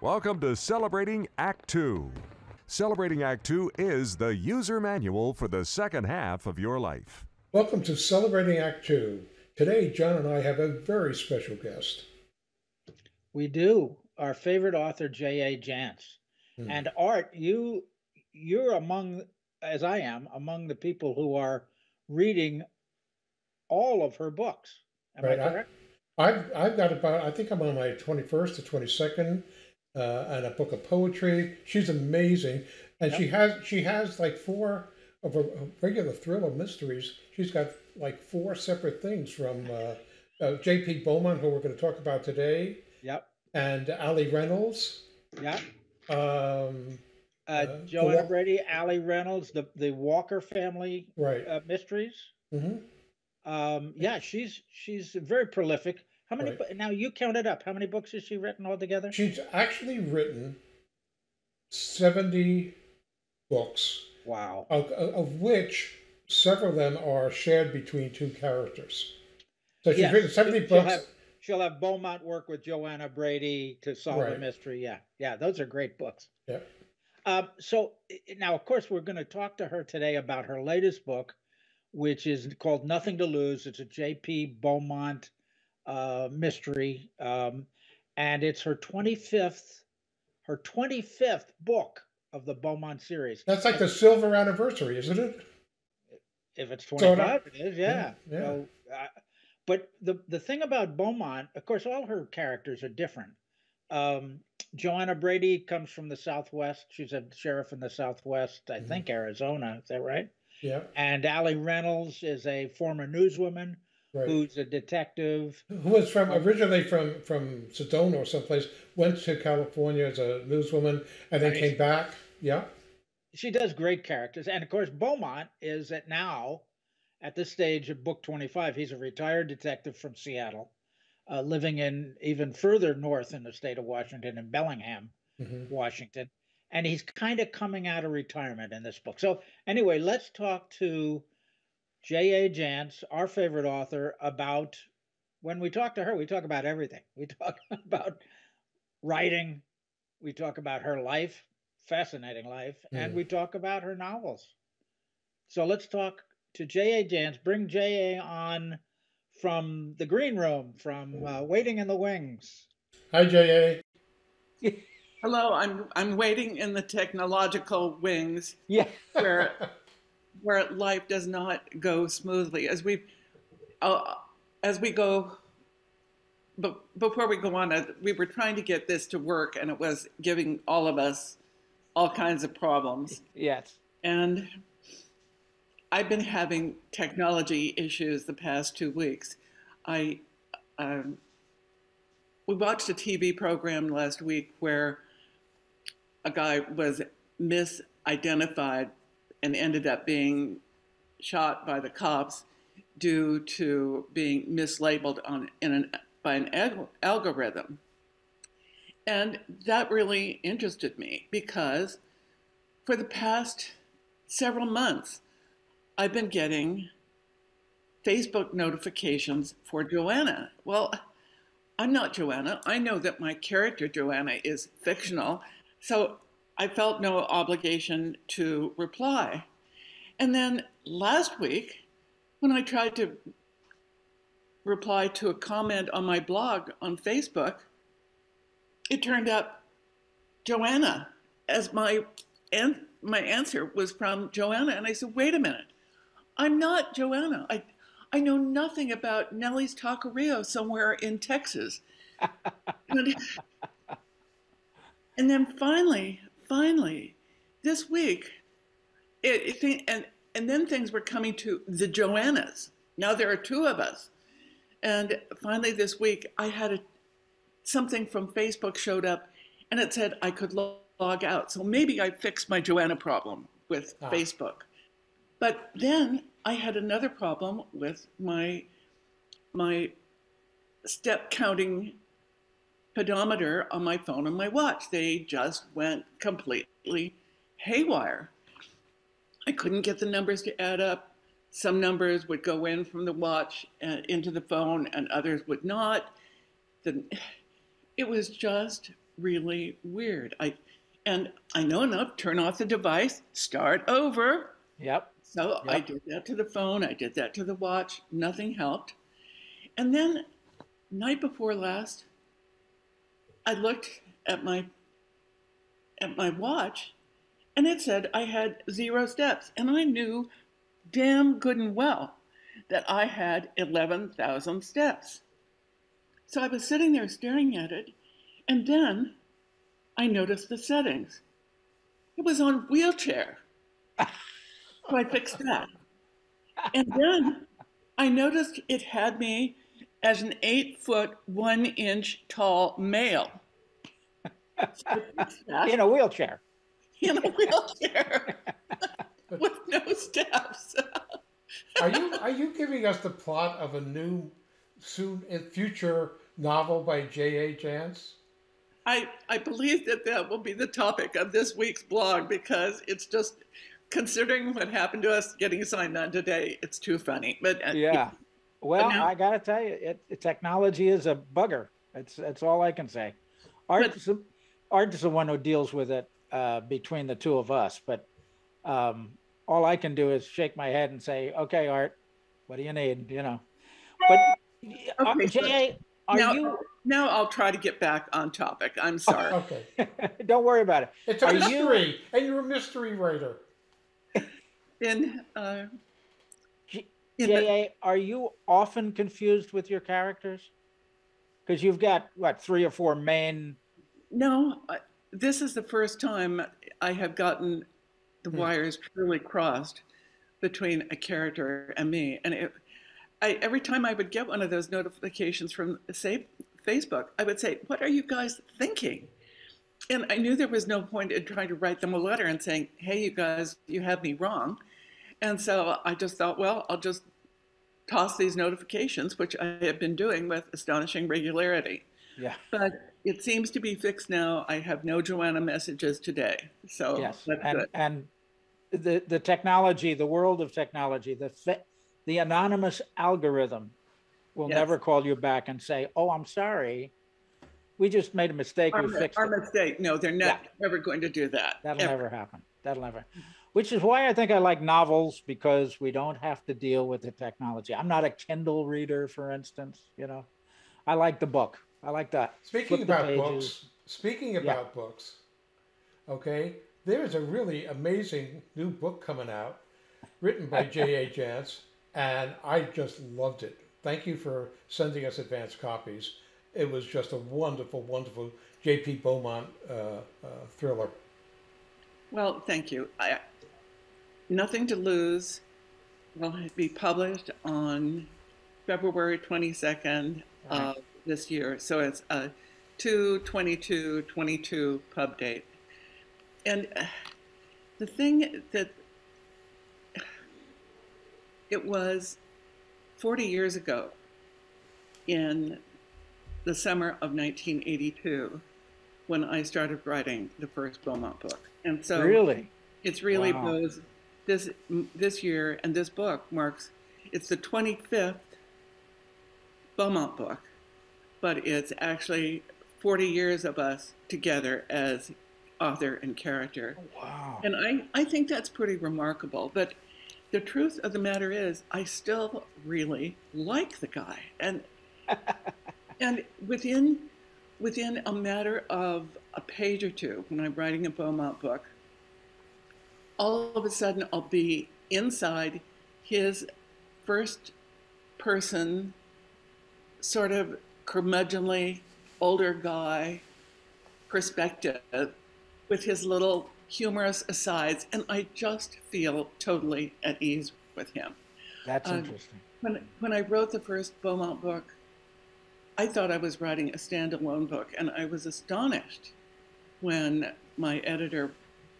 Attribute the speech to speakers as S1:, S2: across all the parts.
S1: Welcome to Celebrating Act Two. Celebrating Act Two is the user manual for the second half of your life.
S2: Welcome to Celebrating Act Two. Today, John and I have a very special guest.
S3: We do. Our favorite author, J.A. Jance.
S2: Hmm.
S3: And Art, you you're among, as I am, among the people who are reading all of her books. Am
S2: Right,
S3: I
S2: I-
S3: correct?
S2: I've, I've got about, I think I'm on my 21st to 22nd, uh, and a book of poetry. She's amazing. And she has, she has like four of a, a regular thriller mysteries. She's got like four separate things from uh, uh, J.P. Beaumont, who we're going to talk about today,
S3: Yep.
S2: and Ali Reynolds.
S3: Yep.
S2: Um,
S3: Joanna Brady, Ali Reynolds, the the Walker family
S2: right.
S3: uh, mysteries.
S2: hmm
S3: Um, yeah, she's she's very prolific. How many?
S2: Right.
S3: Now you counted up. How many books has she written altogether?
S2: She's actually written 70 books.
S3: Wow.
S2: of, of which several of them are shared between two characters. So she's
S3: Yes,
S2: written 70
S3: she'll
S2: books.
S3: have- She'll have Beaumont work with Joanna Brady to solve a
S2: Right.
S3: mystery. Yeah, yeah, those are great books.
S2: Yeah.
S3: Um, so now, of course, we're going to talk to her today about her latest book, which is called Nothing to Lose. It's a J.P. Beaumont uh, mystery, um, and it's her 25th, her 25th book of the Beaumont series.
S2: That's like the silver anniversary, isn't it?
S3: If it's
S2: Sort of.
S3: 25, it is, yeah.
S2: Yeah.
S3: So, uh, but the the thing about Beaumont, of course, all her characters are different. Um, Joanna Brady comes from the Southwest. She's a sheriff in the Southwest, I
S2: Mhm.
S3: think Arizona. Is that right?
S2: Yeah,
S3: And Ali Reynolds is a former newswoman
S2: right.
S3: who's a detective.
S2: Who was from originally from from Sedona or someplace, went to California as a newswoman, and then came back. Yeah,
S3: She does great characters, and of course, Beaumont is at now at this stage of book 25. He's a retired detective from Seattle, uh, living in even further north in the state of Washington, in Bellingham.
S2: hmm
S3: Washington, and he's kind of coming out of retirement in this book. So anyway, let's talk to J.A. Jance, our favorite author, about when we talk to her, we talk about everything. We talk about writing, we talk about her life, fascinating life, and
S2: Mm.
S3: we talk about her novels. So let's talk to J.A. Jance. Bring J.A. on from the green room, from uh, Waiting in the Wings.
S2: Hi, J.A.
S4: Hello, I'm I'm waiting in the technological wings
S3: Yeah.
S4: where where life does not go smoothly as we uh, as we go. But before we go on, uh, we were trying to get this to work, and it was giving all of us all kinds of problems.
S3: Yes.
S4: And I've been having technology issues the past two weeks. I um, we watched a TV program last week where a guy was misidentified and ended up being shot by the cops due to being mislabeled on in an by an al- algorithm. And that really interested me because for the past several months, I've been getting Facebook notifications for Joanna. Well, I'm not Joanna. I know that my character, Joanna, is fictional. So I felt no obligation to reply. And then last week, when I tried to reply to a comment on my blog on Facebook, it turned up Joanna as my and my answer was from Joanna. And I said, wait a minute, I'm not Joanna. I, I know nothing about Nellie's Taqueria somewhere in Texas. and, and then finally, finally, this week, it, it and and then things were coming to the Joannas. Now there are two of us, and finally this week I had a something from Facebook showed up, and it said I could log out. So maybe I fixed my Joanna problem with
S2: Ah.
S4: Facebook. But then I had another problem with my my step counting pedometer on my phone and my watch. They just went completely haywire. I couldn't get the numbers to add up. Some numbers would go in from the watch uh, into the phone, and others would not. The, it was just really weird. I and I know enough, turn off the device, start over.
S3: Yep.
S4: So I did that to the phone, I did that to the watch, nothing helped. And then night before last, I looked at my at my watch and it said I had zero steps. And I knew damn good and well that I had 11,000 steps. So I was sitting there staring at it, and then I noticed the settings. It was on wheelchair. So I fixed that. And then I noticed it had me as an eight foot, one inch tall male. So I fixed that
S3: In a wheelchair.
S4: in a wheelchair with no steps.
S2: Are you are you giving us the plot of a new, soon in future novel by J.A. Jance?
S4: I, I believe that that will be the topic of this week's blog because it's just considering what happened to us getting signed on today, it's too funny. But uh,
S3: Yeah. Well,
S4: now-
S3: I got to tell you, it, it- technology is a bugger. That's that's all I can say. Art's the- Art's the one who deals with it uh, between the two of us, but um, all I can do is shake my head and say, "Okay, Art, what do you need?" You know. But uh,
S4: Okay, so
S3: Jay, are
S4: now,
S3: you?
S4: now I'll try to get back on topic. I'm sorry.
S2: Okay,
S3: Don't worry about it.
S2: it's a
S3: Are you-
S2: mystery, and you're a mystery writer.
S4: In, uh,
S3: J-
S4: in the-
S3: J.A., are you often confused with your characters? Because you've got what three or four main.
S4: No, I- this is the first time I have gotten the
S2: Hmm.
S4: wires truly crossed between a character and me. And it, I, every time I would get one of those notifications from, say, Facebook, I would say, What are you guys thinking? And I knew there was no point in trying to write them a letter and saying, Hey, you guys, you have me wrong. And so I just thought, Well, I'll just toss these notifications, which I have been doing with astonishing regularity.
S3: Yeah.
S4: But it seems to be fixed now. I have no Joanna messages today. So
S3: Yes, and
S4: good.
S3: and the the technology, the world of technology, the the anonymous algorithm will
S4: Yes.
S3: never call you back and say, "Oh, I'm sorry, we just made a mistake.
S4: Our,
S3: we fixed
S4: our
S3: it."
S4: mistake. No, they're not ever going to do that.
S3: That'll
S4: ever.
S3: never happen. That'll never. Mm-hmm. Which is why I think I like novels because we don't have to deal with the technology. I'm not a Kindle reader, for instance. You know, I like the book. I like that.
S2: Speaking
S3: Flip
S2: about books, speaking about books, okay, there is a really amazing new book coming out, written by J.A. Jance, and I just loved it. Thank you for sending us advance copies. It was just a wonderful, wonderful J.P. Beaumont uh, uh, thriller.
S4: Well, thank you. I, Nothing to Lose will be published on February 22nd of this year. So it's a 2-22-22 pub date. And uh, the thing that it was 40 years ago in the summer of 1982 when I started writing the first Beaumont book. And so
S3: really?
S4: it's really
S3: Wow.
S4: those this this year and this book marks it's the 25th Beaumont book, but it's actually 40 years of us together as author and character.
S3: Oh, wow.
S4: And I, I think that's pretty remarkable. But the truth of the matter is, I still really like the guy. And and within within a matter of a page or two, when I'm writing a Beaumont book, all of a sudden I'll be inside his first person, sort of curmudgeonly older guy perspective with his little humorous asides, and I just feel totally at ease with him.
S3: That's
S4: Uh,
S3: interesting.
S4: When, when I wrote the first Beaumont book, I thought I was writing a standalone book, and I was astonished when my editor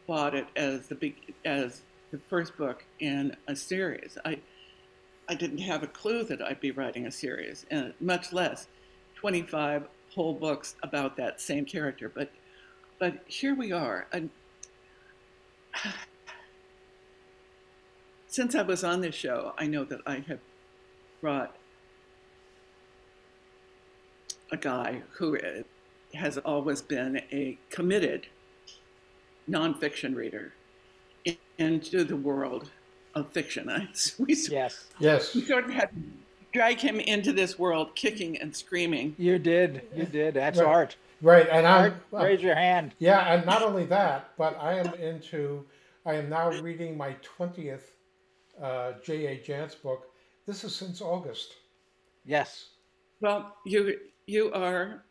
S4: bought it as the big as the first book in a series. I I didn't have a clue that I'd be writing a series, and much less 25 whole books about that same character. But but here we are. And since I was on this show, I know that I have brought a guy who uh, has always been a committed nonfiction reader into the world of fiction. I, we,
S3: Yes,
S2: Yes.
S4: we sort of had to drag him into this world kicking and screaming.
S3: you did. You did. That's
S2: Right.
S3: art.
S2: Right. And I'm.
S3: Art, raise your hand.
S2: Yeah, and not only that, but I am into. I am now reading my twentieth uh, J.A. Jance book. This is since August.
S3: Yes.
S4: Well, you you are.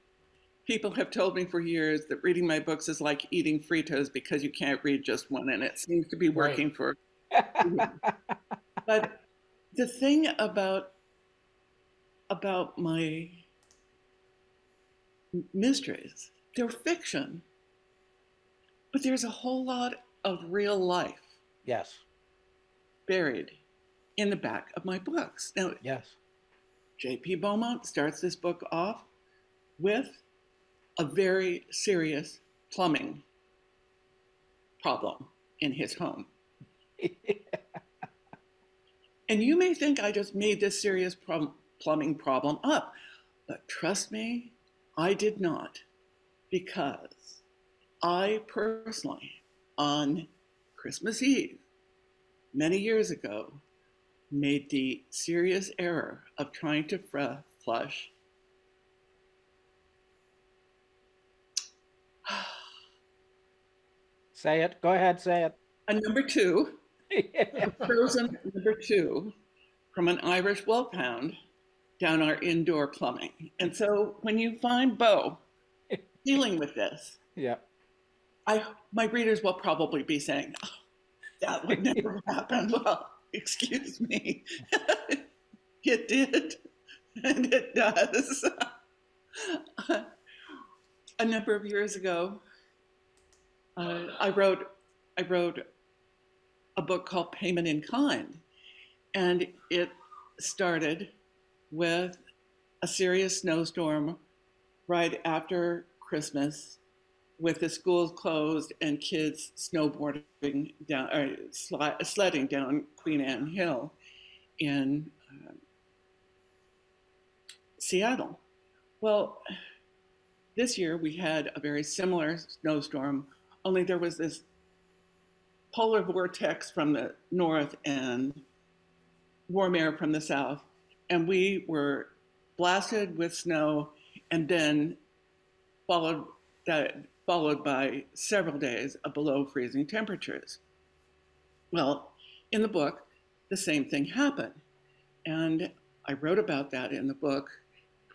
S4: People have told me for years that reading my books is like eating Fritos because you can't read just one, and it seems to be
S2: Right.
S4: working for. but the thing about about my mysteries, they're fiction, but there's a whole lot of real life
S3: Yes.
S4: buried in the back of my books. Now,
S3: Yes.
S4: J.P. Beaumont starts this book off with a very serious plumbing problem in his home. And you may think I just made this serious prob- plumbing problem up, but trust me, I did not, because I personally, on Christmas Eve, many years ago, made the serious error of trying to fr- flush
S3: say it. Go ahead. Say it.
S4: a number two, frozen number two, from an Irish wolfhound down our indoor plumbing. And so when you find Beau dealing with this,
S3: yeah.
S4: I my readers will probably be saying, oh, "That would never happen." Well, excuse me, it did, and it does. A number of years ago, uh, I wrote I wrote a book called Payment in Kind, and it started with a serious snowstorm right after Christmas with the schools closed and kids snowboarding down or sledding down Queen Anne Hill in uh, Seattle. Well, this year we had a very similar snowstorm, only there was this polar vortex from the north and warm air from the south, and we were blasted with snow and then followed that followed by several days of below freezing temperatures. Well, in the book, the same thing happened. And I wrote about that in the book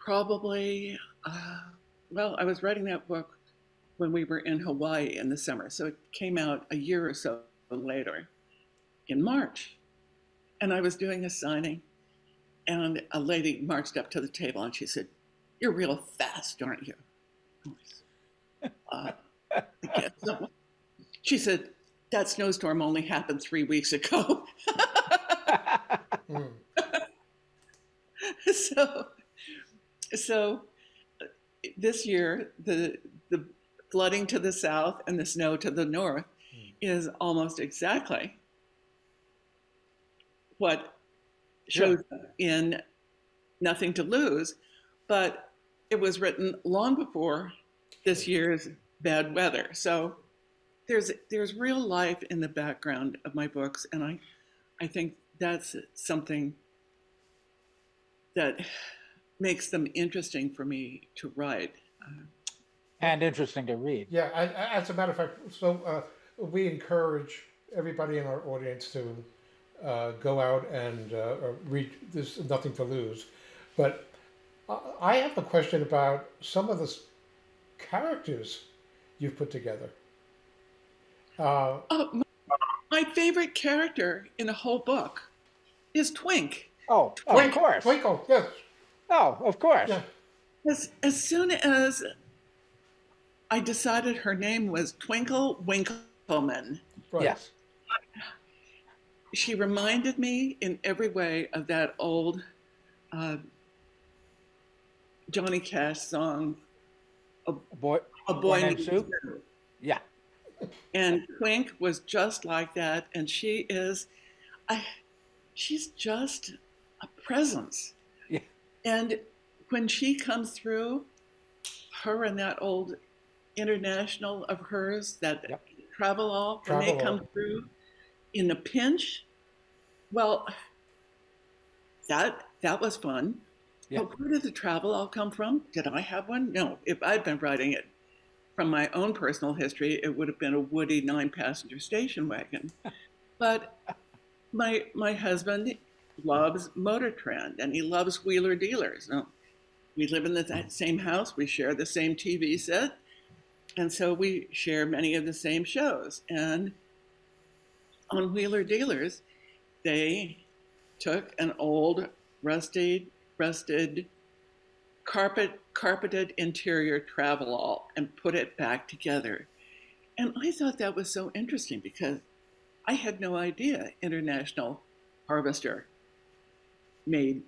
S4: probably, uh, well, I was writing that book when we were in Hawaii in the summer. So it came out a year or so later in March. And I was doing a signing, and a lady marched up to the table and she said, You're real fast, aren't you? Uh, I guess so. She said, That snowstorm only happened three weeks ago.
S2: Mm.
S4: so, so this year, the, the flooding to the south and the snow to the north is almost exactly what shows up in Nothing to Lose, but it was written long before this year's bad weather. So there's there's real life in the background of my books, and I I think that's something that makes them interesting for me to write.
S3: and interesting to read.
S2: Yeah, I, I, as a matter of fact, so uh, we encourage everybody in our audience to uh, go out and uh, uh, read. There's nothing to lose, but I- I have a question about some of the characters you've put together. Uh,
S4: Oh, my, my favorite character in the whole book is Twink.
S3: Oh, oh,
S2: Twink-
S3: of course.
S2: Twinkle, yes,
S3: Oh, of course.
S2: yeah,
S4: As, as soon as I decided her name was Twinkle Winkleman,
S2: right.
S3: Yes.
S4: She reminded me in every way of that old uh, Johnny Cash song,
S3: A boy.
S4: A Boy
S3: Named
S4: Named
S3: Sue?
S4: Sue.
S3: Yeah.
S4: And Twink was just like that, and she is, I, she's just a presence.
S3: Yeah.
S4: And when she comes through, her and that old international of hers, that
S3: Yep.
S4: travel all, when they
S2: All.
S4: come through in a pinch. Well, that that was fun.
S3: Yeah.
S4: But where did the travel all come from? Did I have one? No. If I'd been writing it from my own personal history, it would have been a woody nine-passenger station wagon. but my my husband loves Motor Trend and he loves Wheeler Dealers. Now, we live in the that same house. We share the same TV set, and so we share many of the same shows. And on Wheeler Dealers, they took an old rusted rusted carpet carpeted interior travelall and put it back together. And I thought that was so interesting because I had no idea International Harvester made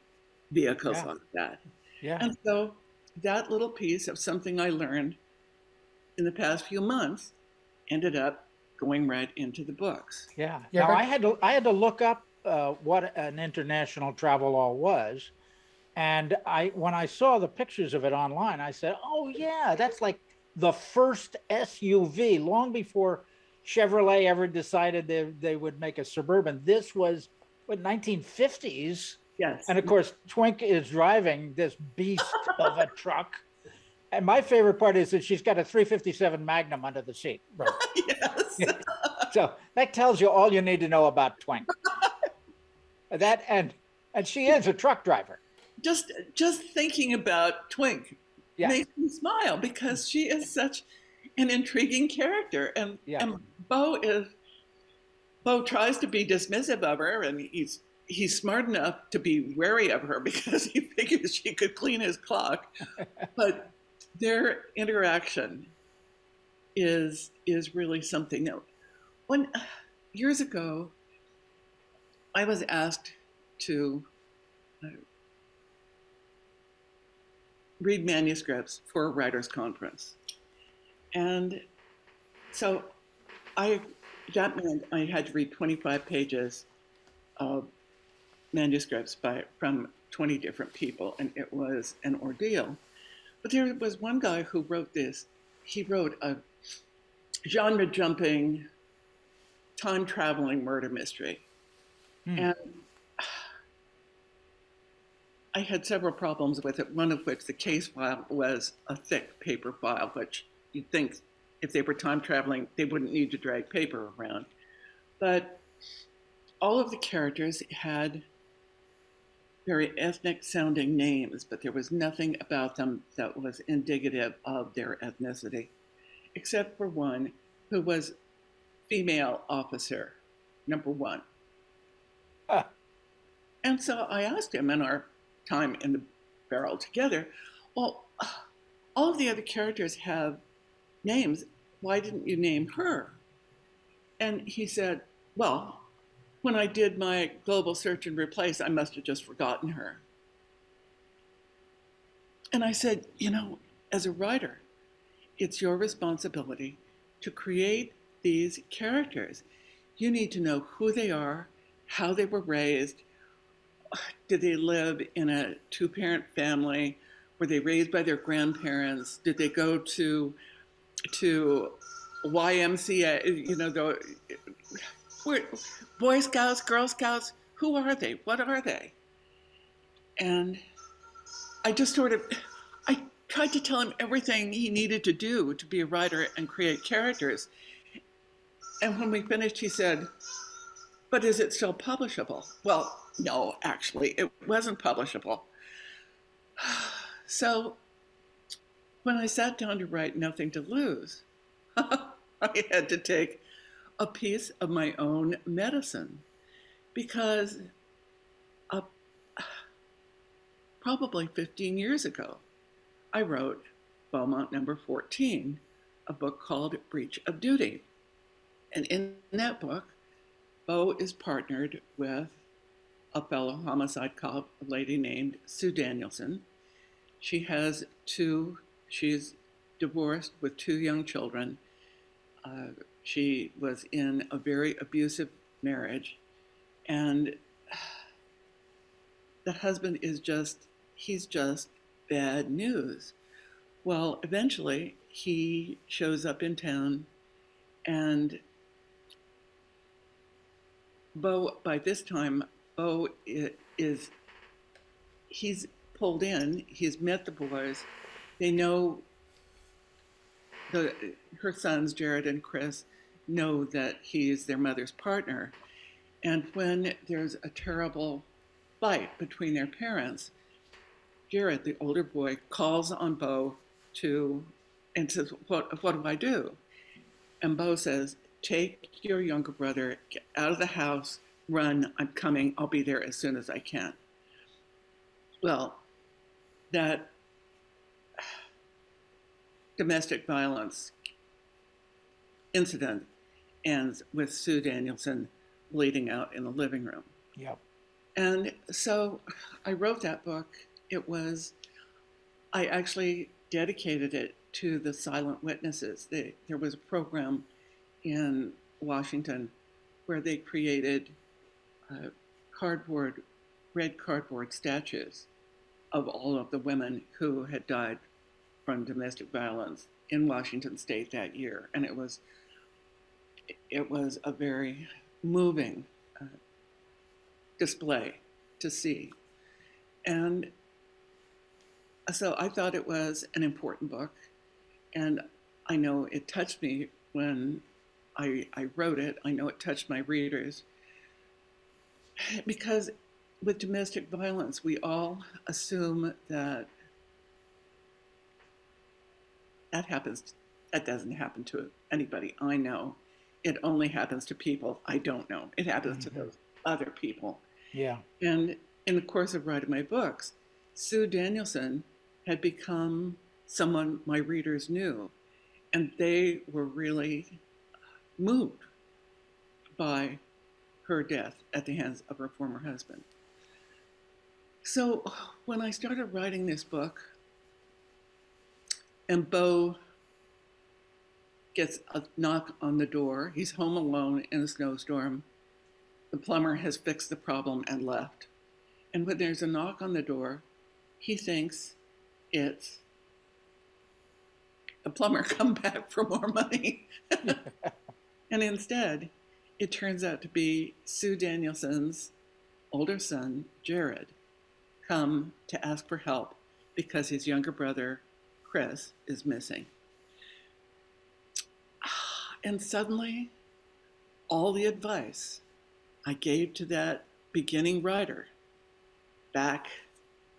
S4: vehicles
S3: Yeah.
S4: like that.
S3: Yeah.
S4: And so that little piece of something I learned in the past few months ended up going right into the books.
S3: Yeah.
S2: Yeah,
S3: now
S2: but-
S3: I had to I had to look up uh, what an international travelall was, and I when I saw the pictures of it online, I said, "Oh yeah, that's like the first SUV long before Chevrolet ever decided they they would make a suburban. This was what 1950s,
S4: Yes.
S3: and of course Twink is driving this beast of a truck." And my favorite part is that she's got a 357 Magnum under the seat.
S2: Right.
S4: yes.
S3: So that tells you all you need to know about Twink. that and and she is a truck driver.
S4: just just thinking about Twink
S3: Yeah.
S4: makes me smile because she is such an intriguing character, and
S3: Yeah.
S4: and Beau is Beau tries to be dismissive of her, and he's he's smart enough to be wary of her because he figures she could clean his clock, but their interaction is is really something that when years ago I was asked to uh, read manuscripts for a writers conference. And so i that meant i had to read 25 pages of manuscripts by from 20 different people and it was an ordeal but there was one guy who wrote this he wrote a genre jumping time traveling murder mystery
S3: Hmm.
S4: and I had several problems with it, one of which the case file was a thick paper file, which you'd think if they were time traveling, they wouldn't need to drag paper around. But all of the characters had very ethnic sounding names, but there was nothing about them that was indicative of their ethnicity, except for one who was female officer, number one.
S3: Ah.
S4: And so I asked him in our time in the barrel together, well, all of the other characters have names. Why didn't you name her? And he said, well, when I did my global search and replace, I must have just forgotten her. And I said, you know, as a writer, it's your responsibility to create these characters. You need to know who they are, how they were raised, did they live in a two parent family? Were they raised by their grandparents? Did they go to to YMCA? You know, the where, Boy Scouts, Girl Scouts. Who are they? What are they? And I just sort of I tried to tell him everything he needed to do to be a writer and create characters. And when we finished, he said, "But is it still publishable?" Well, no, actually, it wasn't publishable. So when I sat down to write Nothing to Lose, I had to take a piece of my own medicine because uh, probably 15 years ago, I wrote Beaumont number 14, a book called Breach of Duty. And in that book, Beau is partnered with a fellow homicide cop, a lady named Sue Danielson. She has two, she's divorced with two young children. Uh, she was in a very abusive marriage. And the husband is just, he's just bad news. Well, eventually he shows up in town, and Beau, by this time, Beau is, he's pulled in, he's met the boys, they know the her sons, Jared and Chris, know that he is their mother's partner. And when there's a terrible fight between their parents, Jared, the older boy, calls on Beau to and says, "What what do I do?" And Beau says, "Take your younger brother, get out of the house, run. I'm coming. I'll be there as soon as I can." Well, that domestic violence incident ends with Sue Danielson bleeding out in the living room.
S3: Yep.
S4: And so I wrote that book. It was, I actually dedicated it to the silent witnesses. They, there was a program in Washington where they created uh, cardboard, red cardboard statues of all of the women who had died from domestic violence in Washington State that year, and it was it was a very moving uh, display to see, and so I thought it was an important book, and I know it touched me when I, I wrote it. I know it touched my readers because with domestic violence, we all assume that that happens, that doesn't happen to anybody I know. It only happens to people I don't know. It happens mm-hmm. to those other people.
S3: Yeah.
S4: And in the course of writing my books, Sue Danielson had become someone my readers knew, and they were really moved by her death at the hands of her former husband. So when I started writing this book, and Beau gets a knock on the door. He's home alone in a snowstorm. The plumber has fixed the problem and left. And when there's a knock on the door, he thinks it's the plumber come back for more money. and instead, it turns out to be Sue Danielson's older son, Jared, come to ask for help because his younger brother Chris is missing. And suddenly, all the advice I gave to that beginning writer back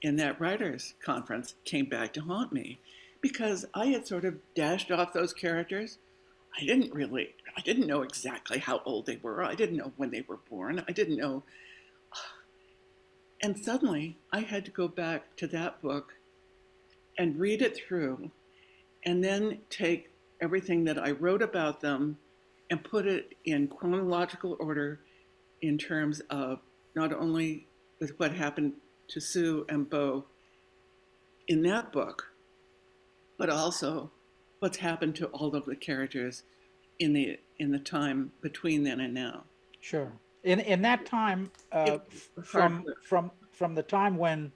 S4: in that writers' conference came back to haunt me because I had sort of dashed off those characters. I didn't really, I didn't know exactly how old they were. I didn't know when they were born. I didn't know. And suddenly I had to go back to that book and read it through and then take everything that I wrote about them and put it in chronological order in terms of not only with what happened to Sue and Beau in that book, but also what's happened to all of the characters in the in the time between then and now.
S3: Sure. In in that time, uh, from from from the time when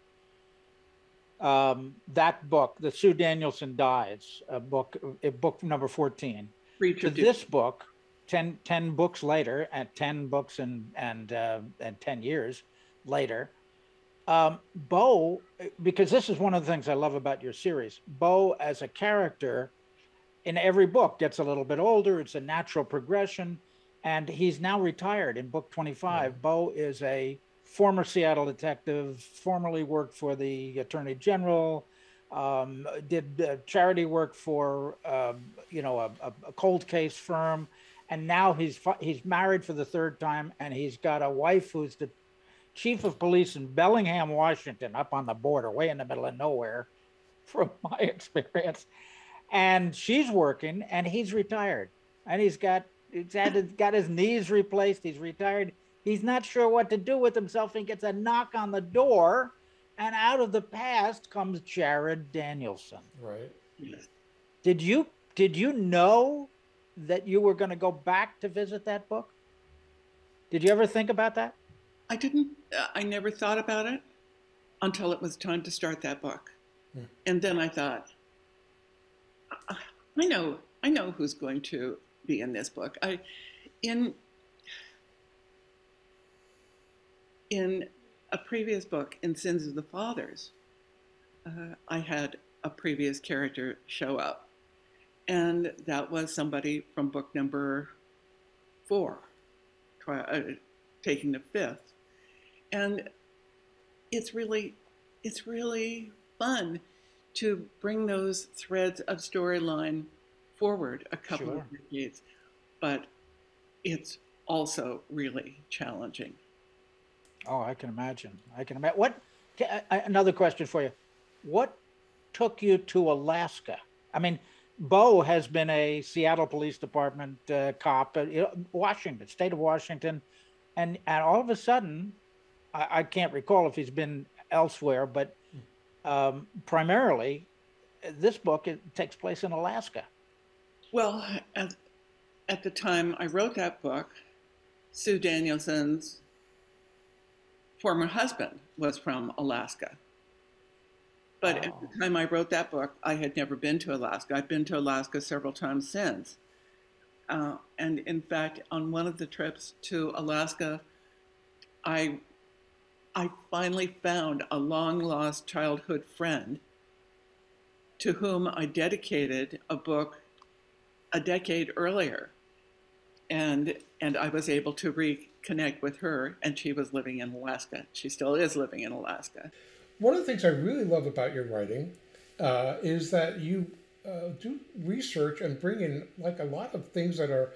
S3: um, that book, the Sue Danielson Dies, a book, a book number 14, to this book, 10, 10 books later, at 10 books and, and, uh, and 10 years later, um, Beau, because this is one of the things I love about your series, Beau as a character in every book gets a little bit older. It's a natural progression. And he's now retired in book 25. Mm-hmm. Beau is a former Seattle detective, formerly worked for the Attorney General, um, did uh, charity work for um, you know a, a, cold case firm, and now he's he's married for the third time, and he's got a wife who's the chief of police in Bellingham, Washington, up on the border, way in the middle of nowhere, from my experience. And she's working, and he's retired, and he's got he's had got his knees replaced. He's retired He's not sure what to do with himself and gets a knock on the door. And out of the past comes Jared Danielson.
S2: Right.
S3: Did you did you know that you were going to go back to visit that book? Did you ever think about that?
S4: I didn't. Uh, I never thought about it until it was time to start that book. Hmm. And then I thought, I know I know who's going to be in this book. I in in a previous book, in Sins of the Fathers, uh, I had a previous character show up, and that was somebody from book number four, try, uh, taking the fifth, and it's really it's really fun to bring those threads of storyline forward a couple
S3: Sure.
S4: of decades, but it's also really challenging.
S3: Oh, I can imagine. I can imagine. What? I- Another question for you. What took you to Alaska? I mean, Beau has been a Seattle Police Department uh, cop, uh, Washington, state of Washington, and and all of a sudden, I, I can't recall if he's been elsewhere, but um, primarily, this book it takes place in Alaska.
S4: Well, at, at the time I wrote that book, Sue Danielson's former husband was from Alaska. But at the time I wrote that book, I had never been to Alaska. I've been to Alaska several times since. Uh, and in fact, on one of the trips to Alaska, I, I finally found a long lost childhood friend to whom I dedicated a book a decade earlier. And, and I was able to reconnect with her, and she was living in Alaska. She still is living in Alaska.
S2: One of the things I really love about your writing uh, is that you uh, do research and bring in like a lot of things that are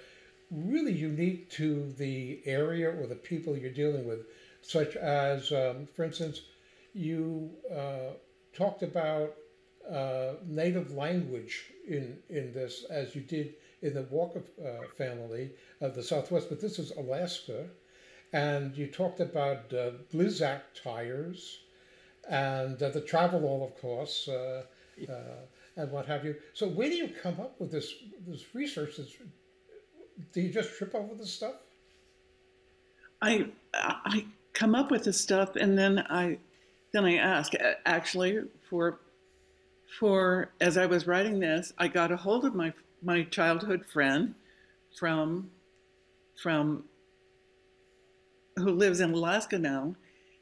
S2: really unique to the area or the people you're dealing with, such as, um, for instance, you uh, talked about uh, native language in in this as you did in the Walker uh, family of the Southwest, but this is Alaska, and you talked about uh, Blizzak tires and uh, the travel all, of course, uh, uh, and what have you. So where do you come up with this this research? That's, do you just trip over this stuff?
S4: I I come up with this stuff, and then I then I ask. Actually, for for as I was writing this, I got a hold of my my childhood friend from from who lives in Alaska now,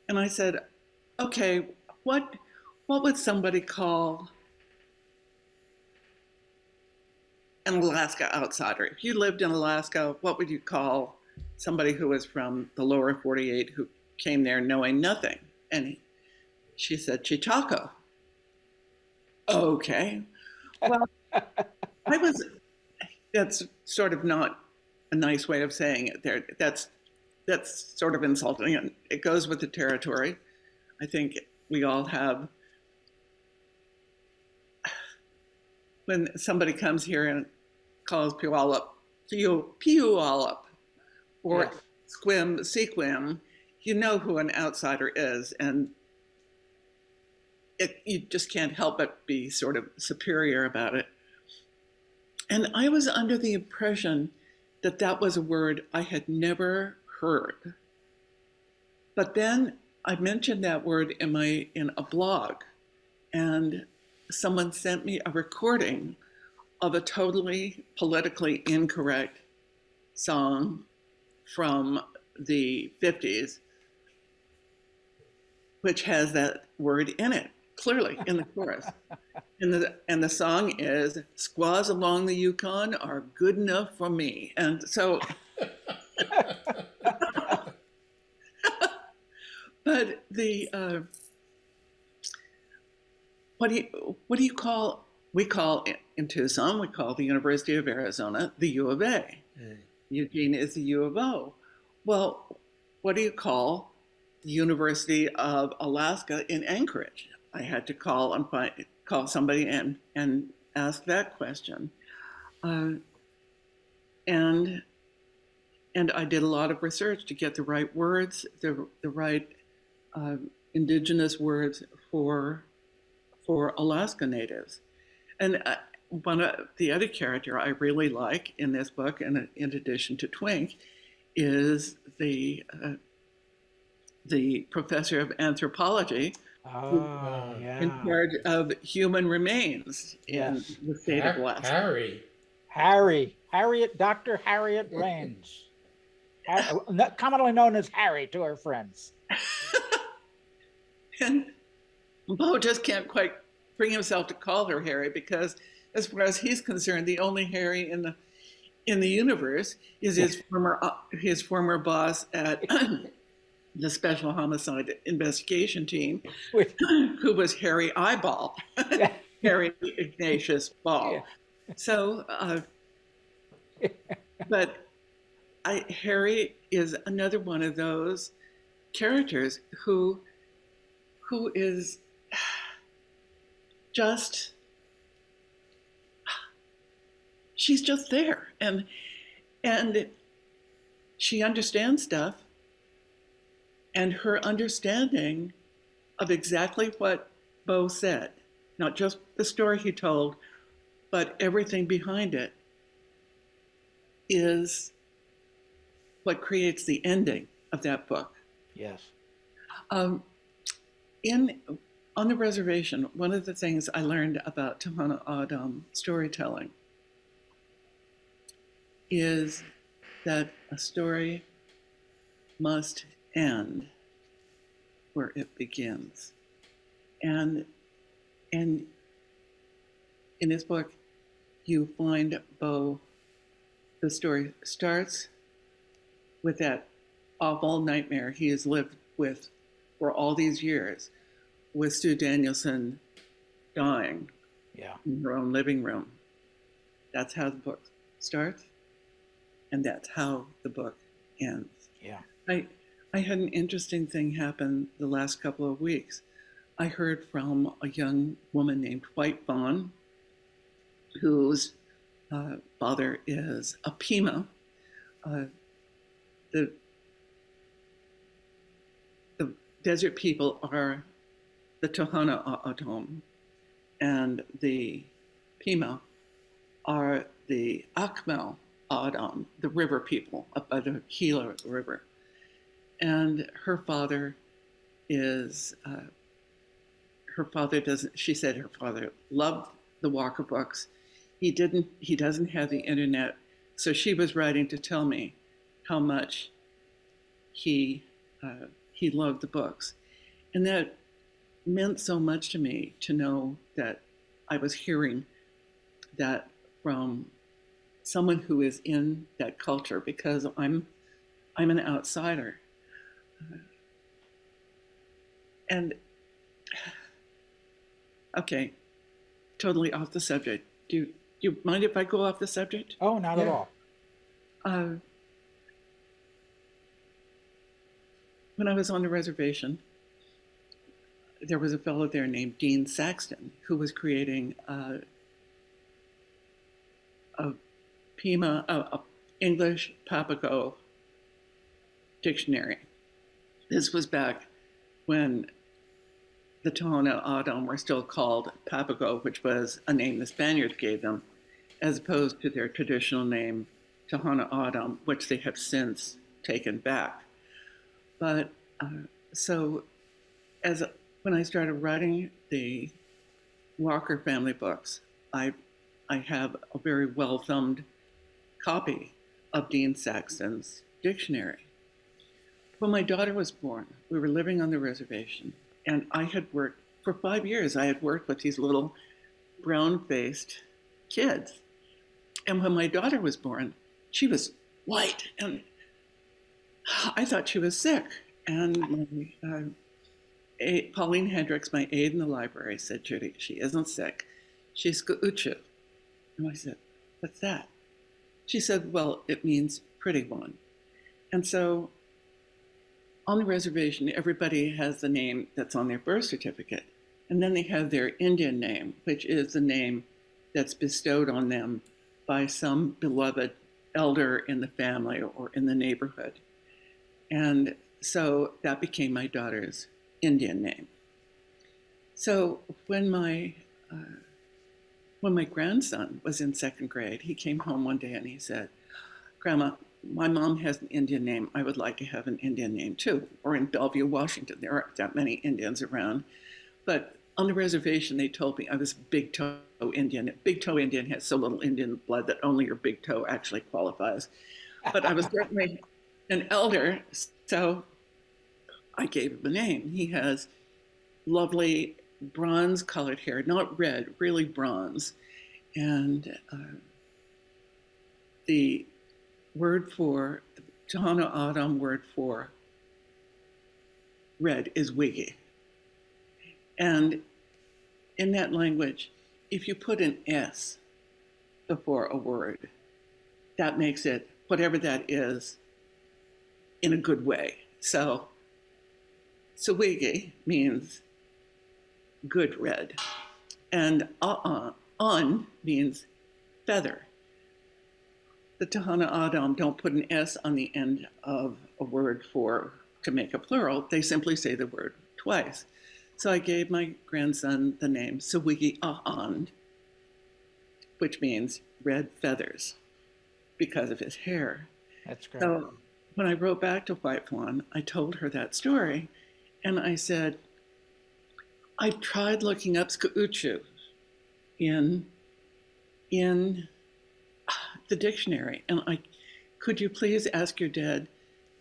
S4: and I said, "Okay, what what would somebody call an Alaska outsider? If you lived in Alaska, what would you call somebody who was from the lower 48 who came there knowing nothing?" And she said, "Cheechako." Okay. Well, I was. That's sort of not a nice way of saying it. There, that's that's sort of insulting, and it goes with the territory. I think we all have. When somebody comes here and calls Puyallup, Puyallup, or
S3: Yes.
S4: Squim, Sequim, you know who an outsider is, and it, you just can't help but be sort of superior about it. And I was under the impression that that was a word I had never heard. But then I mentioned that word in my in a blog, and someone sent me a recording of a totally politically incorrect song from the 50s, which has that word in it, clearly in the chorus. And the, and the song is Squaws Along the Yukon Are Good Enough for Me. And so, but the, uh, what do you, what do you call, we call in Tucson, we call the University of Arizona the U of A. Eugene is the U of O. Well, what do you call the University of Alaska in Anchorage? I had to call and find, call somebody and and ask that question, uh, and and I did a lot of research to get the right words, the the right uh, indigenous words for for Alaska natives, and. Uh, one of the other character I really like in this book, and in addition to Twink, is the uh, the professor of anthropology
S3: Oh,
S4: in
S3: yeah.
S4: charge of human remains in
S3: Yes.
S4: the state of
S2: Ha-
S4: West.
S2: Harry.
S3: Harry, Harriet, Dr. Harriet Reins. Har- uh, commonly known as Harry to her friends.
S4: And Beau just can't quite bring himself to call her Harry because, as far as he's concerned, the only Harry in the in the universe is his former uh, his former boss at the Special Homicide Investigation Team, who was Harry Eyeball, Harry Ignatius Ball. So, uh, but I, Harry is another one of those characters who who is just she's just there. And and she understands stuff and her understanding of exactly what Bo said not just the story he told but everything behind it is what creates the ending of that book
S3: Yes.
S4: um, in on the reservation, one of the things I learned about Tohono O'odham storytelling is that a story must end where it begins, and and in this book, you find Bo. The story starts with that awful nightmare he has lived with for all these years with Sue Danielson dying
S3: Yeah.
S4: in her own living room. That's how the book starts, and that's how the book ends.
S3: Yeah.
S4: I, I had an interesting thing happen the last couple of weeks. I heard from a young woman named White Fawn, whose uh, father is a Pima. Uh, the the desert people are the Tohono O'odham, and the Pima are the Akimel O'odham, the river people up by the Gila River. And her father is, uh, her father doesn't, she said her father loved the Walker books. He didn't, he doesn't have the internet. So she was writing to tell me how much he, uh, he loved the books. And that meant so much to me to know that I was hearing that from someone who is in that culture because I'm I'm an outsider. Uh, and okay, totally off the subject. Do you, you mind if I go off the subject?
S3: Oh, not at all.
S4: Uh, when I was on the reservation, there was a fellow there named Dean Saxton who was creating uh, a Pima, a, a English Papago dictionary. This was back when the Tohono O'odham were still called Papago, which was a name the Spaniards gave them, as opposed to their traditional name Tohono O'odham, which they have since taken back. But uh, so, as when I started writing the Walker family books, I I have a very well thumbed copy of Dean Saxton's dictionary. When my daughter was born, we were living on the reservation, and I had worked for five years. I had worked with these little brown faced kids. And when my daughter was born, she was white, and I thought she was sick. And my, uh, a- Pauline Hendricks, my aide in the library, said, Judy, she isn't sick. She's Gauchu. And I said, What's that? She said, Well, it means pretty one. And so on the reservation, everybody has the name that's on their birth certificate. And then they have their Indian name, which is the name that's bestowed on them by some beloved elder in the family or in the neighborhood. And so that became my daughter's Indian name. So when my uh, when my grandson was in second grade, he came home one day and he said, "Grandma, my mom has an Indian name. I would like to have an Indian name too." Or in Bellevue, Washington, there aren't that many Indians around. But on the reservation, they told me I was big toe Indian. Big toe Indian has so little Indian blood that only your big toe actually qualifies. But I was certainly an elder, so I gave him a name. He has lovely bronze colored hair, not red, really bronze. And uh, the word for, Tohono O'odham word for red is wiggy. And in that language, if you put an S before a word, that makes it whatever that is in a good way. So, Sawigi means good red, and uh-uh, on means feather. The Tohono O'odham don't put an S on the end of a word for to make a plural. They simply say the word twice. So I gave my grandson the name Sawigi Ahand, which means red feathers because of his hair.
S3: That's great.
S4: So when I wrote back to White Fawn, I told her that story. And I said, I tried looking up Skauchu in, in the dictionary. And I, could you please ask your dad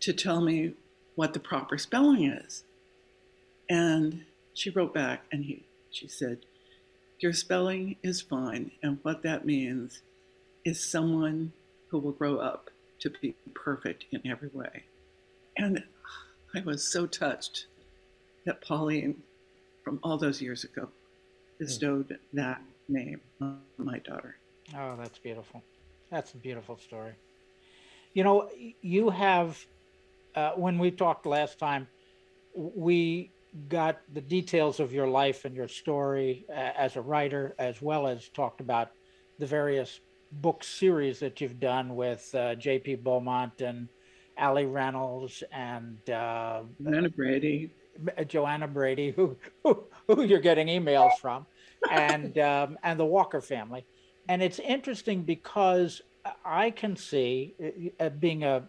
S4: to tell me what the proper spelling is? And she wrote back and he, she said, Your spelling is fine. And what that means is someone who will grow up to be perfect in every way. And I was so touched that Pauline, from all those years ago, bestowed that name on my daughter.
S3: Oh, that's beautiful. That's a beautiful story. You know, you have, uh, when we talked last time, we got the details of your life and your story uh, as a writer, as well as talked about the various book series that you've done with uh, J.P. Beaumont and Ali Reynolds and uh,
S4: Joanna Brady.
S3: Joanna Brady, who, who, who you're getting emails from, and um, and the Walker family. And it's interesting because I can see, uh, being a,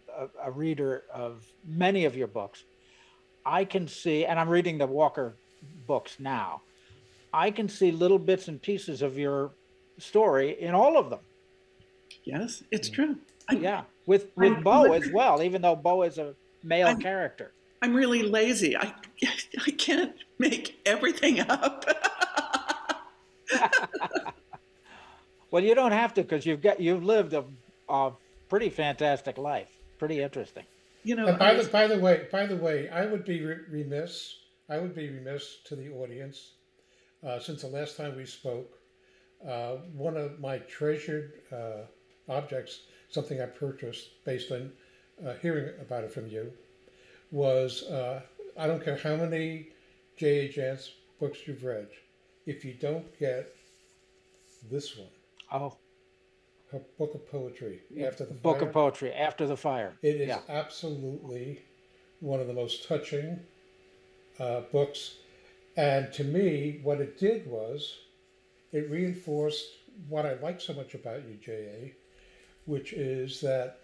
S3: a, reader of many of your books, I can see, and I'm reading the Walker books now. I can see little bits and pieces of your story in all of them.
S4: Yes, it's true. I,
S3: Yeah, with with
S4: I'm
S3: Bo as well, even though Bo is a male
S4: I'm-
S3: character.
S4: I'm really lazy. I, I can't make everything up.
S3: Well, you don't have to because you've got you've lived a, a pretty fantastic life, pretty interesting.
S4: you know,
S2: And by
S4: was-
S2: the by the way, by the way, I would be re- remiss. I would be remiss to the audience, uh, since the last time we spoke. Uh, one of my treasured uh, objects, something I purchased based on uh, hearing about it from you, was uh, I don't care how many J.A. Jance books you've read, if you don't get this one,
S3: Oh,
S2: her book of poetry after the
S3: book
S2: fire,
S3: of poetry after the fire.
S2: It is
S3: Yeah.
S2: absolutely one of the most touching uh, books. And to me, what it did was it reinforced what I like so much about you, J.A., which is that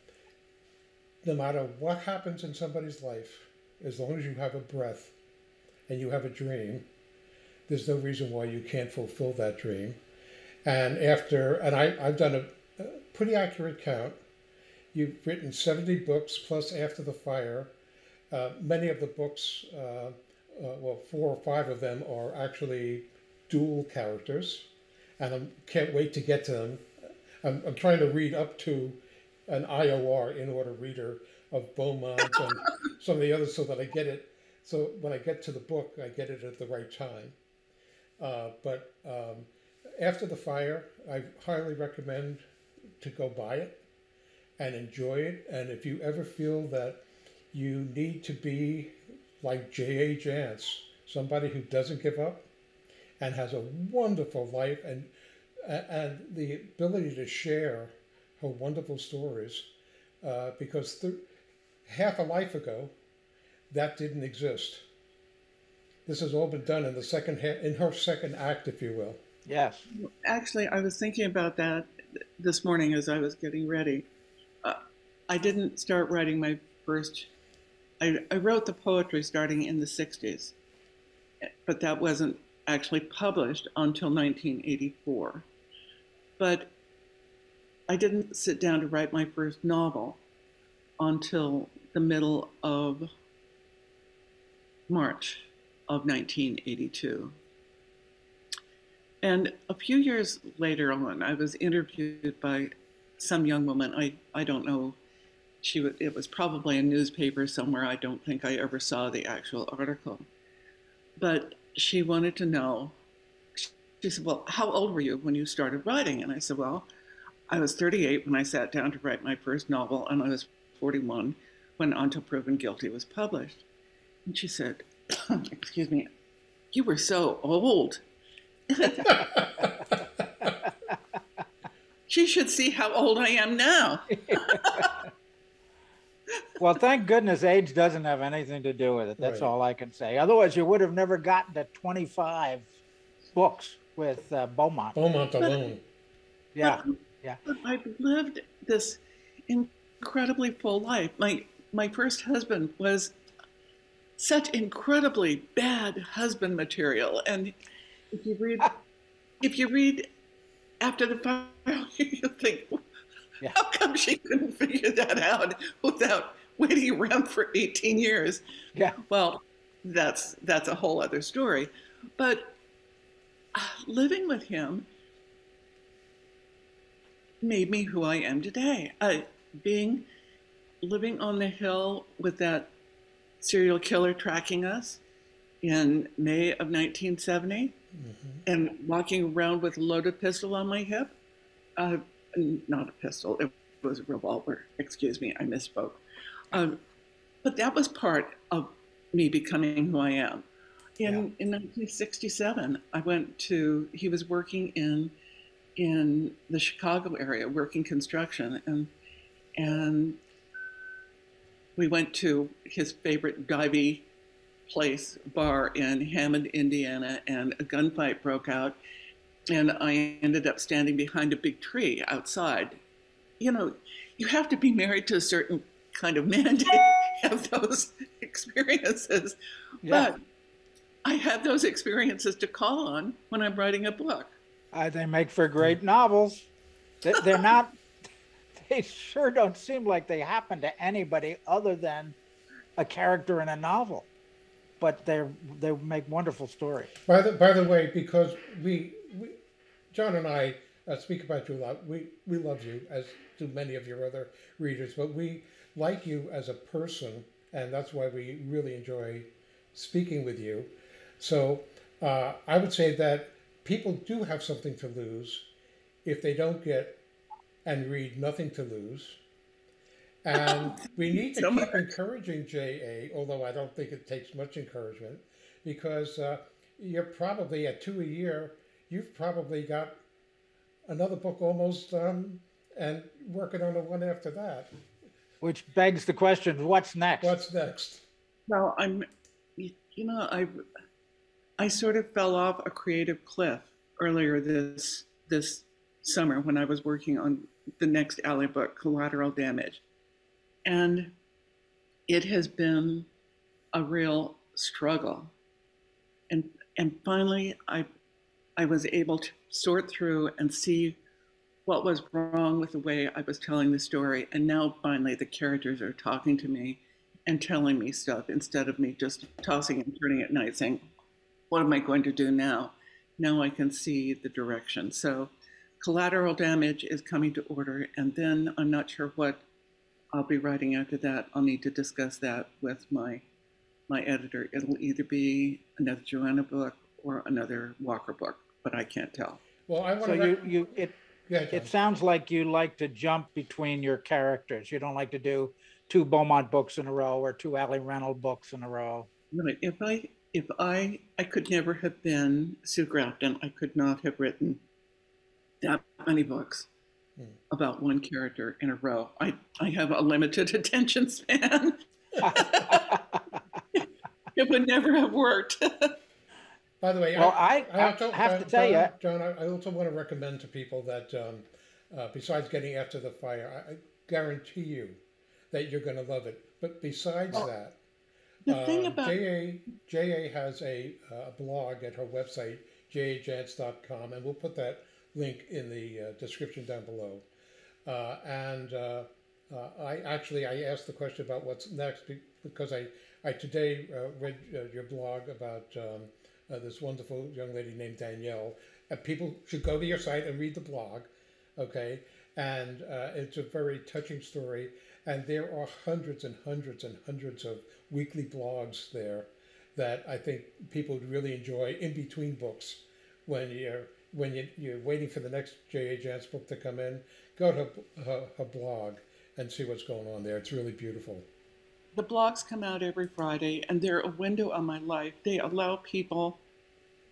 S2: no matter what happens in somebody's life, as long as you have a breath and you have a dream, there's no reason why you can't fulfill that dream. And after, and I, I've done a, a pretty accurate count. You've written 70 books plus After the Fire. Uh, many of the books, uh, uh, well, four or five of them are actually dual characters, and I can't wait to get to them. I'm, I'm trying to read up to an IOR in order reader of Beaumont and some of the others so that I get it. So when I get to the book, I get it at the right time. Uh, but um, after the fire, I highly recommend to go buy it and enjoy it. And if you ever feel that you need to be like J.A. Jance, somebody who doesn't give up and has a wonderful life and and the ability to share her wonderful stories, uh, because half a life ago, that didn't exist. This has all been done in the second in her second act, if you will.
S3: Yes.
S4: Actually, I was thinking about that this morning as I was getting ready. Uh, I didn't start writing my first. I, I wrote the poetry starting in the '60s, but that wasn't. actually published until 1984. But I didn't sit down to write my first novel until the middle of March of 1982. And a few years later on, I was interviewed by some young woman. I, I don't know. She it was probably a newspaper somewhere. I don't think I ever saw the actual article. But she wanted to know. She said, "Well, how old were you when you started writing?" And I said, "Well, I was 38 when I sat down to write my first novel, and I was 41 when Until Proven Guilty was published." And she said, "Excuse me, you were so old." she should see how old I am now.
S3: well, thank goodness age doesn't have anything to do with it. That's right. all I can say. Otherwise, you would have never gotten to 25 books with uh, Beaumont.
S2: Beaumont alone.
S3: yeah, yeah.
S4: But I've lived this incredibly full life. My my first husband was such incredibly bad husband material, and if you read, if you read after the fire, you'll think, yeah. how come she couldn't figure that out without waiting around for 18 years?
S3: Yeah.
S4: Well, that's that's a whole other story. But uh, living with him made me who I am today. Uh, being living on the hill with that serial killer tracking us in May of 1970 mm-hmm. and walking around with a loaded pistol on my hip. Uh, not a pistol, it was a revolver. Excuse me, I misspoke. Um, but that was part of me becoming who I am. In, yeah. in 1967, I went to, he was working in in the Chicago area, working construction, and and we went to his favorite divey place bar in Hammond, Indiana, and a gunfight broke out. And I ended up standing behind a big tree outside. You know, you have to be married to a certain kind of man to have those experiences. Yeah. But I have those experiences to call on when I'm writing a book.
S3: Uh, they make for great novels. They're not, they sure don't seem like they happen to anybody other than a character in a novel but they they make wonderful stories.
S2: By the by the way, because we, we John and I uh, speak about you a lot. We we love you as do many of your other readers, but we like you as a person, and that's why we really enjoy speaking with you. So uh, I would say that people do have something to lose if they don't get and read Nothing to Lose and we need to keep encouraging JA, although I don't think it takes much encouragement, because uh, you're probably at two a year, you've probably got another book almost done and working on the one after that.
S3: Which begs the question what's next?
S2: What's next?
S4: Well, I'm, you know, I, I sort of fell off a creative cliff earlier this this summer when I was working on the next Ali book, Collateral Damage and it has been a real struggle. And, and finally, I, I was able to sort through and see what was wrong with the way I was telling the story. And now finally, the characters are talking to me and telling me stuff instead of me just tossing and turning at night saying, What am I going to do now? Now I can see the direction. So, collateral damage is coming to order. And then I'm not sure what I'll be writing after that. I'll need to discuss that with my my editor. It'll either be another Joanna book or another Walker book, but I can't tell.
S2: Well, I want
S3: so to. you you it yeah, it sounds like you like to jump between your characters. You don't like to do two Beaumont books in a row or two Ali Reynolds books in a row.
S4: Right. If I if I I could never have been Sue Grafton. I could not have written that many books mm. about one character in a row. I, I have a limited attention span. it would never have worked.
S2: By the way,
S3: well, I, I, I also, have John, to tell
S2: John,
S3: you,
S2: John, I also want to recommend to people that um, uh, besides getting after the fire, I, I guarantee you that you're going to love it. But besides oh. that,
S4: The thing
S2: Um,
S4: about
S2: JA, JA has a uh, blog at her website, jajance.com, and we'll put that link in the uh, description down below. Uh, and uh, I actually I asked the question about what's next because I I today read your blog about um, this wonderful young lady named Danielle. And people should go to your site and read the blog, okay? And it's a very touching story. And there are hundreds and hundreds and hundreds of weekly blogs there that I think people would really enjoy in between books when you're when you, you're waiting for the next J.A. Jance book to come in. Go to her, her, her blog and see what's going on there. It's really beautiful.
S4: the blogs come out every Friday, and they're a window on my life. They allow people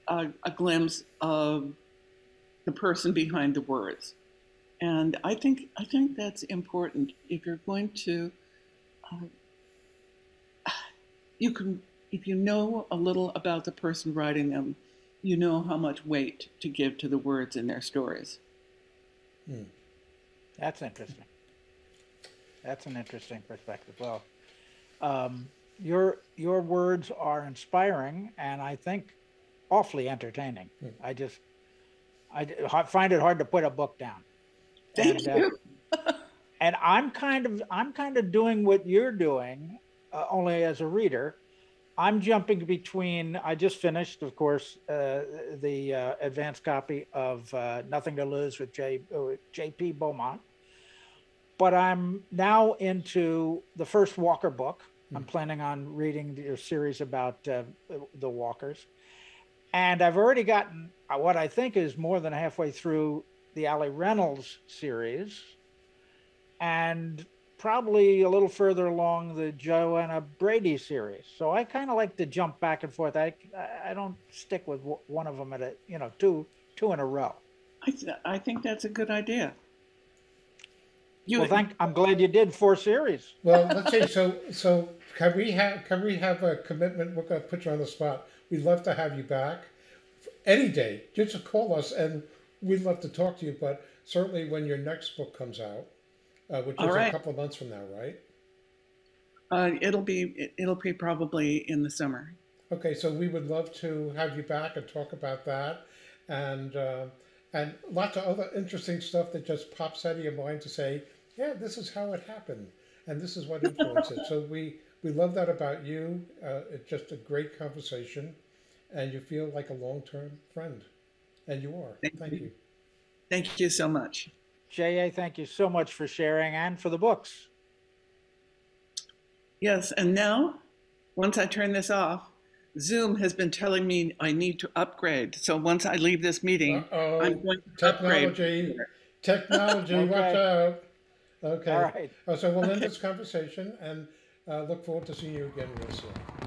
S4: a, a glimpse of the person behind the words, and I think I think that's important. If you're going to, uh, you can if you know a little about the person writing them, you know how much weight to give to the words in their stories.
S3: That's interesting. That's an interesting perspective. Well, um, your your words are inspiring, and I think awfully entertaining. I just I find it hard to put a book down.
S4: Thank
S3: And, uh,
S4: you.
S3: and I'm kind of I'm kind of doing what you're doing, uh, only as a reader. I'm jumping between. I just finished, of course, uh, the uh, advanced copy of uh, Nothing to Lose with J. Uh, J.P. Beaumont, but I'm now into the first Walker book. I'm planning on reading your series about uh, the Walkers, and I've already gotten uh, what I think is more than halfway through the Ali Reynolds series, and probably a little further along the Joanna Brady series. So I kind of like to jump back and forth. I I don't stick with one of them at a you know two two in a row.
S4: I, th- I think that's a good idea. You,
S3: well, thank. I'm glad you did four series.
S2: Well, let's see. So, so can we have can we have a commitment? We're going to put you on the spot. We'd love to have you back any day. Just call us, and we'd love to talk to you. But certainly when your next book comes out, uh, which
S4: All
S2: is
S4: right.
S2: a couple of months from now, right?
S4: uh, it'll be it'll be probably in the summer.
S2: Okay, so we would love to have you back and talk about that, and uh, and lots of other interesting stuff that just pops out of your mind to say, yeah, this is how it happened, and this is what influenced it. So we we love that about you. Uh, it's just a great conversation, and you feel like a long term friend, and you are.
S4: Thank
S2: Thank
S4: you.
S2: you.
S4: Thank you so much.
S3: Ja, thank you so much for sharing and for the books.
S4: Yes, and now, once I turn this off, Zoom has been telling me I need to upgrade. So once I leave this meeting,
S2: Uh-oh,
S4: I'm going to upgrade.
S2: technology, technology, watch
S3: Okay.
S2: out. Okay.
S3: All right.
S2: Uh, so we'll end this conversation and uh, look forward to seeing you again real soon.